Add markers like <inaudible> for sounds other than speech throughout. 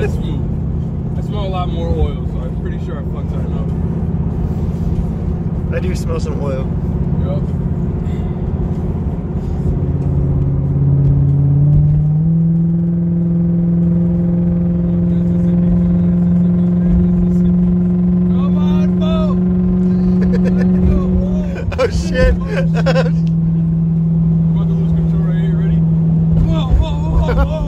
That's smooth. I smell a lot more oil, so I'm pretty sure I fucked something up. I do smell some oil. Yep. <laughs> oh shit. about to lose control right here, ready? Whoa, whoa, whoa, whoa.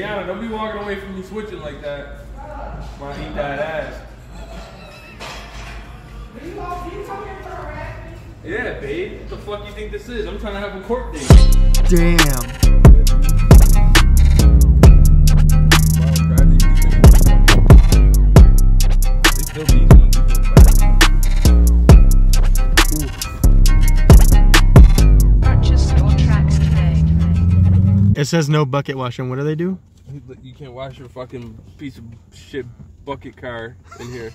Tiana, don't be walking away from me switching like that. Wanna eat that ass. You, you Yeah, babe. What the fuck you think this is? I'm trying to have a court date. Damn. They still these ones. These ones bad. Purchase your tracks today. It says no bucket washing. What do they do? You can't wash your fucking piece of shit bucket car in here.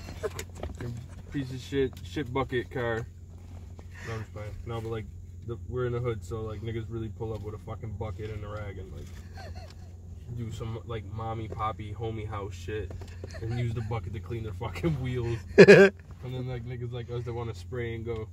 Your piece of shit shit bucket car. No, I'm just playing. No, but like, the, we're in the hood, so like niggas really pull up with a fucking bucket and a rag and like do some like mommy poppy homie house shit and use the bucket to clean their fucking wheels. <laughs> And then like niggas like us that want to spray and go.